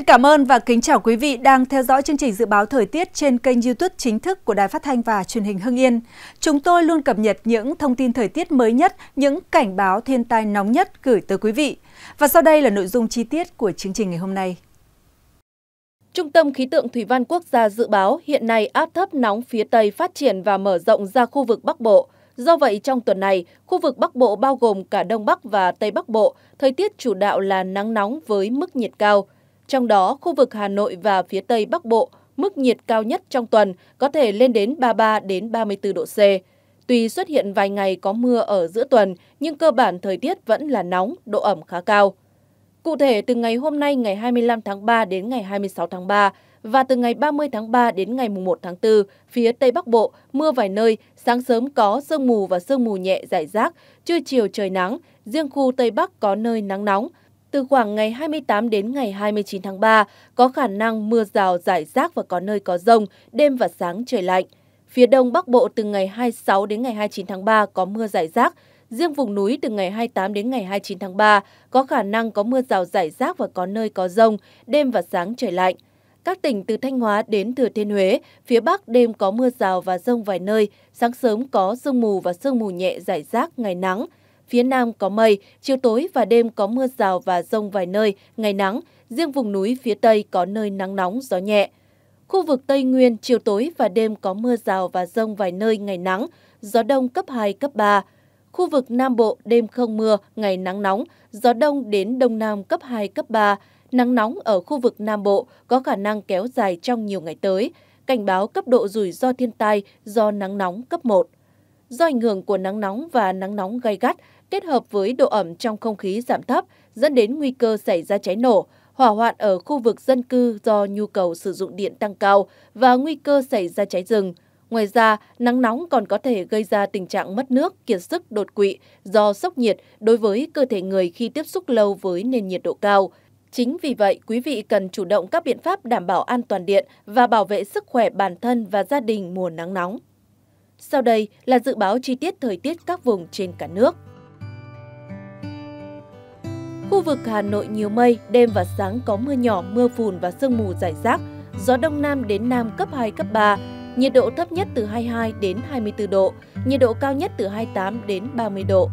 Xin cảm ơn và kính chào quý vị đang theo dõi chương trình dự báo thời tiết trên kênh YouTube chính thức của Đài Phát thanh và Truyền hình Hưng Yên. Chúng tôi luôn cập nhật những thông tin thời tiết mới nhất, những cảnh báo thiên tai nóng nhất gửi tới quý vị. Và sau đây là nội dung chi tiết của chương trình ngày hôm nay. Trung tâm Khí tượng Thủy văn Quốc gia dự báo hiện nay áp thấp nóng phía Tây phát triển và mở rộng ra khu vực Bắc Bộ. Do vậy, trong tuần này, khu vực Bắc Bộ bao gồm cả Đông Bắc và Tây Bắc Bộ, thời tiết chủ đạo là nắng nóng với mức nhiệt cao. Trong đó, khu vực Hà Nội và phía Tây Bắc Bộ, mức nhiệt cao nhất trong tuần có thể lên đến 33 đến 34 độ C. Tuy xuất hiện vài ngày có mưa ở giữa tuần, nhưng cơ bản thời tiết vẫn là nóng, độ ẩm khá cao. Cụ thể, từ ngày hôm nay ngày 25 tháng 3 đến ngày 26 tháng 3 và từ ngày 30 tháng 3 đến ngày 1 tháng 4, phía Tây Bắc Bộ mưa vài nơi, sáng sớm có sương mù và sương mù nhẹ rải rác, trưa chiều trời nắng, riêng khu Tây Bắc có nơi nắng nóng. Từ khoảng ngày 28 đến ngày 29 tháng 3, có khả năng mưa rào rải rác và có nơi có rông, đêm và sáng trời lạnh. Phía Đông Bắc Bộ từ ngày 26 đến ngày 29 tháng 3 có mưa rải rác, Riêng vùng núi từ ngày 28 đến ngày 29 tháng 3 có khả năng có mưa rào rải rác và có nơi có rông, đêm và sáng trời lạnh. Các tỉnh từ Thanh Hóa đến Thừa Thiên Huế, phía Bắc đêm có mưa rào và rông vài nơi, sáng sớm có sương mù và sương mù nhẹ rải rác, ngày nắng. Phía Nam có mây, chiều tối và đêm có mưa rào và rông vài nơi, ngày nắng. Riêng vùng núi phía Tây có nơi nắng nóng, gió nhẹ. Khu vực Tây Nguyên, chiều tối và đêm có mưa rào và rông vài nơi, ngày nắng. Gió đông cấp 2, cấp 3. Khu vực Nam Bộ đêm không mưa, ngày nắng nóng, gió đông đến đông nam cấp 2, cấp 3. Nắng nóng ở khu vực Nam Bộ có khả năng kéo dài trong nhiều ngày tới. Cảnh báo cấp độ rủi ro thiên tai do nắng nóng cấp 1. Do ảnh hưởng của nắng nóng và nắng nóng gay gắt kết hợp với độ ẩm trong không khí giảm thấp dẫn đến nguy cơ xảy ra cháy nổ, hỏa hoạn ở khu vực dân cư do nhu cầu sử dụng điện tăng cao và nguy cơ xảy ra cháy rừng – Ngoài ra, nắng nóng còn có thể gây ra tình trạng mất nước, kiệt sức, đột quỵ do sốc nhiệt đối với cơ thể người khi tiếp xúc lâu với nền nhiệt độ cao. Chính vì vậy, quý vị cần chủ động các biện pháp đảm bảo an toàn điện và bảo vệ sức khỏe bản thân và gia đình mùa nắng nóng. Sau đây là dự báo chi tiết thời tiết các vùng trên cả nước. Khu vực Hà Nội nhiều mây, đêm và sáng có mưa nhỏ, mưa phùn và sương mù rải rác, gió đông nam đến nam cấp 2, cấp 3, nhiệt độ thấp nhất từ 22 đến 24 độ, nhiệt độ cao nhất từ 28 đến 30 độ.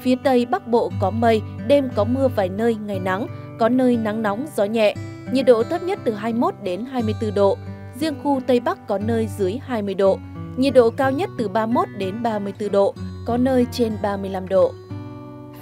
Phía Tây Bắc Bộ có mây, đêm có mưa vài nơi, ngày nắng, có nơi nắng nóng, gió nhẹ, nhiệt độ thấp nhất từ 21 đến 24 độ, riêng khu Tây Bắc có nơi dưới 20 độ, nhiệt độ cao nhất từ 31 đến 34 độ, có nơi trên 35 độ.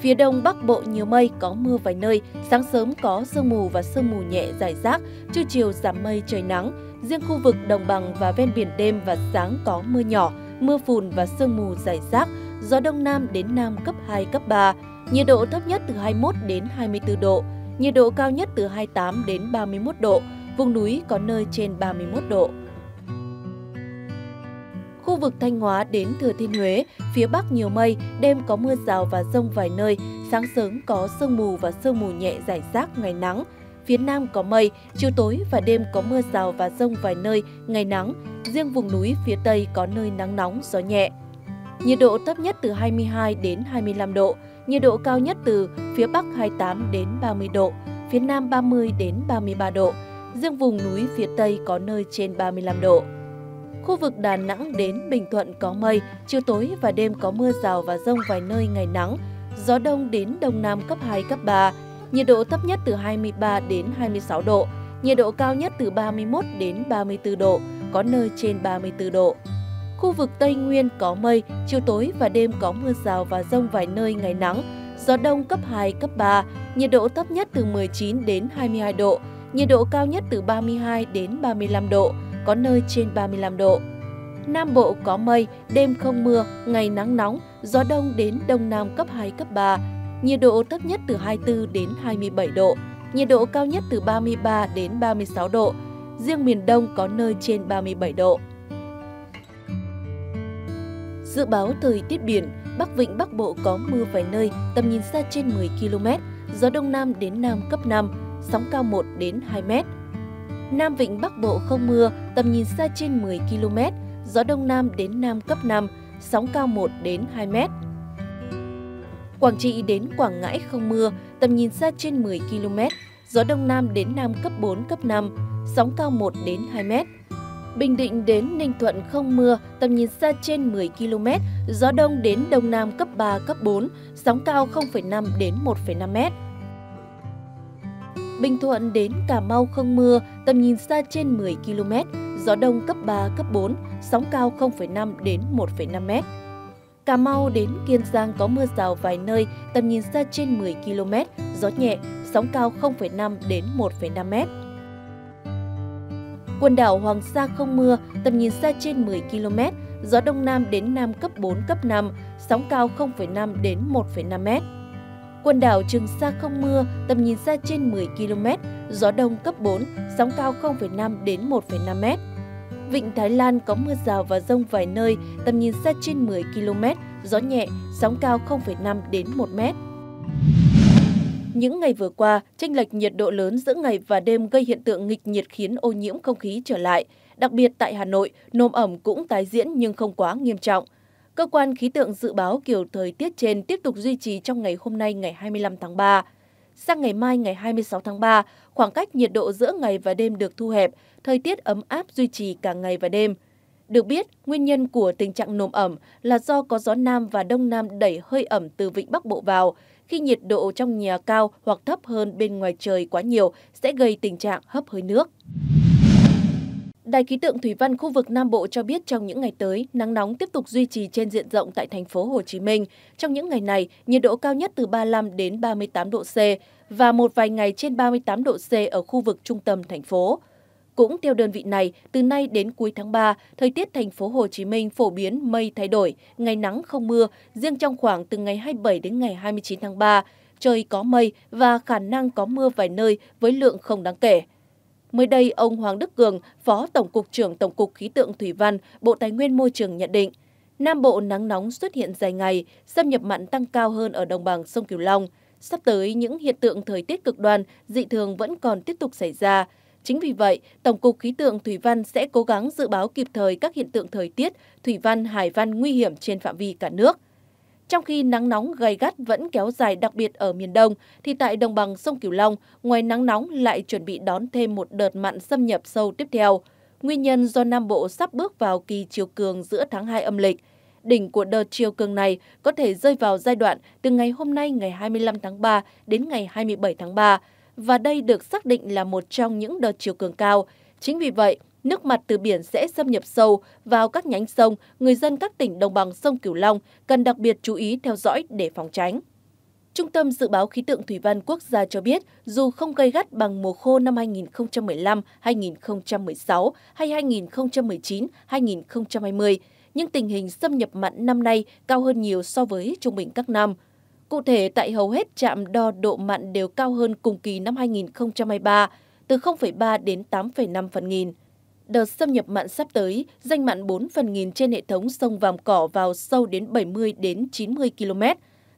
Phía đông bắc bộ nhiều mây, có mưa vài nơi, sáng sớm có sương mù và sương mù nhẹ rải rác, trưa chiều giảm mây trời nắng. Riêng khu vực đồng bằng và ven biển đêm và sáng có mưa nhỏ, mưa phùn và sương mù rải rác, gió đông nam đến nam cấp 2, cấp 3. Nhiệt độ thấp nhất từ 21 đến 24 độ, nhiệt độ cao nhất từ 28 đến 31 độ, vùng núi có nơi trên 31 độ. Vực Thanh Hóa đến Thừa Thiên Huế, phía Bắc nhiều mây, đêm có mưa rào và rông vài nơi, sáng sớm có sương mù và sương mù nhẹ rải rác ngày nắng. Phía Nam có mây, chiều tối và đêm có mưa rào và rông vài nơi, ngày nắng. Riêng vùng núi phía Tây có nơi nắng nóng, gió nhẹ. Nhiệt độ thấp nhất từ 22 đến 25 độ, nhiệt độ cao nhất từ phía Bắc 28 đến 30 độ, phía Nam 30 đến 33 độ. Riêng vùng núi phía Tây có nơi trên 35 độ. Khu vực Đà Nẵng đến Bình Thuận có mây, chiều tối và đêm có mưa rào và rông vài nơi ngày nắng. Gió đông đến đông nam cấp 2, cấp 3. Nhiệt độ thấp nhất từ 23 đến 26 độ, nhiệt độ cao nhất từ 31 đến 34 độ, có nơi trên 34 độ. Khu vực Tây Nguyên có mây, chiều tối và đêm có mưa rào và rông vài nơi ngày nắng. Gió đông cấp 2, cấp 3, nhiệt độ thấp nhất từ 19 đến 22 độ, nhiệt độ cao nhất từ 32 đến 35 độ, có nơi trên 35 độ. Nam Bộ có mây, đêm không mưa, ngày nắng nóng, gió đông đến đông nam cấp 2, cấp 3. Nhiệt độ thấp nhất từ 24 đến 27 độ, nhiệt độ cao nhất từ 33 đến 36 độ. Riêng miền Đông có nơi trên 37 độ. Dự báo thời tiết biển, Bắc Vịnh Bắc Bộ có mưa vài nơi, tầm nhìn xa trên 10 km, gió Đông Nam đến Nam cấp 5, sóng cao 1 đến 2 mét. Nam Vịnh Bắc Bộ không mưa, tầm nhìn xa trên 10 km, gió Đông Nam đến Nam cấp 5, sóng cao 1 đến 2 m. Quảng Trị đến Quảng Ngãi không mưa, tầm nhìn xa trên 10 km, gió Đông Nam đến Nam cấp 4, cấp 5, sóng cao 1 đến 2 m. Bình Định đến Ninh Thuận không mưa, tầm nhìn xa trên 10 km, gió đông đến đông nam cấp 3, cấp 4, sóng cao 0,5 đến 1,5 m. Bình Thuận đến Cà Mau không mưa, tầm nhìn xa trên 10 km, gió đông cấp 3, cấp 4, sóng cao 0,5 đến 1,5 m. Cà Mau đến Kiên Giang có mưa rào vài nơi, tầm nhìn xa trên 10 km, gió nhẹ, sóng cao 0,5 đến 1,5 m. Quần đảo Hoàng Sa không mưa, tầm nhìn xa trên 10 km, gió đông nam đến nam cấp 4, cấp 5, sóng cao 0,5 đến 1,5 m. Quần đảo Trường Sa không mưa, tầm nhìn xa trên 10 km, gió đông cấp 4, sóng cao 0,5 đến 1,5 m. Vịnh Thái Lan có mưa rào và rông vài nơi, tầm nhìn xa trên 10 km, gió nhẹ, sóng cao 0,5 đến 1 m. Những ngày vừa qua, tranh lệch nhiệt độ lớn giữa ngày và đêm gây hiện tượng nghịch nhiệt khiến ô nhiễm không khí trở lại. Đặc biệt tại Hà Nội, nồm ẩm cũng tái diễn nhưng không quá nghiêm trọng. Cơ quan khí tượng dự báo kiểu thời tiết trên tiếp tục duy trì trong ngày hôm nay ngày 25 tháng 3. Sang ngày mai ngày 26 tháng 3, khoảng cách nhiệt độ giữa ngày và đêm được thu hẹp, thời tiết ấm áp duy trì cả ngày và đêm. Được biết, nguyên nhân của tình trạng nồm ẩm là do có gió Nam và Đông Nam đẩy hơi ẩm từ vịnh Bắc Bộ vào. Khi nhiệt độ trong nhà cao hoặc thấp hơn bên ngoài trời quá nhiều sẽ gây tình trạng hấp hơi nước. Đài khí tượng thủy văn khu vực Nam Bộ cho biết trong những ngày tới, nắng nóng tiếp tục duy trì trên diện rộng tại thành phố Hồ Chí Minh. Trong những ngày này, nhiệt độ cao nhất từ 35 đến 38 độ C và một vài ngày trên 38 độ C ở khu vực trung tâm thành phố. Cũng theo đơn vị này, từ nay đến cuối tháng 3, thời tiết thành phố Hồ Chí Minh phổ biến mây thay đổi, ngày nắng không mưa, riêng trong khoảng từ ngày 27 đến ngày 29 tháng 3, trời có mây và khả năng có mưa vài nơi với lượng không đáng kể. Mới đây, ông Hoàng Đức Cường, Phó Tổng cục trưởng Tổng cục Khí tượng Thủy văn, Bộ Tài nguyên Môi trường nhận định, Nam Bộ nắng nóng xuất hiện dài ngày, xâm nhập mặn tăng cao hơn ở đồng bằng sông Cửu Long. Sắp tới, những hiện tượng thời tiết cực đoan, dị thường vẫn còn tiếp tục xảy ra. Chính vì vậy, Tổng cục Khí tượng Thủy văn sẽ cố gắng dự báo kịp thời các hiện tượng thời tiết, thủy văn, hải văn nguy hiểm trên phạm vi cả nước. Trong khi nắng nóng gay gắt vẫn kéo dài đặc biệt ở miền Đông, thì tại đồng bằng sông Cửu Long, ngoài nắng nóng lại chuẩn bị đón thêm một đợt mặn xâm nhập sâu tiếp theo. Nguyên nhân do Nam Bộ sắp bước vào kỳ chiều cường giữa tháng 2 âm lịch. Đỉnh của đợt chiều cường này có thể rơi vào giai đoạn từ ngày hôm nay ngày 25 tháng 3 đến ngày 27 tháng 3, và đây được xác định là một trong những đợt chiều cường cao. Chính vì vậy, nước mặt từ biển sẽ xâm nhập sâu vào các nhánh sông, người dân các tỉnh đồng bằng sông Cửu Long cần đặc biệt chú ý theo dõi để phòng tránh. Trung tâm Dự báo Khí tượng Thủy văn Quốc gia cho biết, dù không gây gắt bằng mùa khô năm 2015, 2016 hay 2019, 2020, nhưng tình hình xâm nhập mặn năm nay cao hơn nhiều so với trung bình các năm. Cụ thể, tại hầu hết trạm đo độ mặn đều cao hơn cùng kỳ năm 2023, từ 0,3 đến 8,5 phần nghìn. Đợt xâm nhập mặn sắp tới, danh mặn 4 phần nghìn trên hệ thống sông Vàm Cỏ vào sâu đến 70 đến 90 km,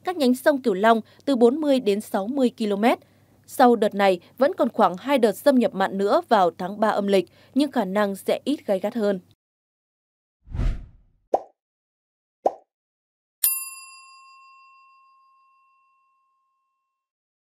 các nhánh sông Cửu Long từ 40 đến 60 km. Sau đợt này, vẫn còn khoảng 2 đợt xâm nhập mặn nữa vào tháng 3 âm lịch, nhưng khả năng sẽ ít gai gắt hơn.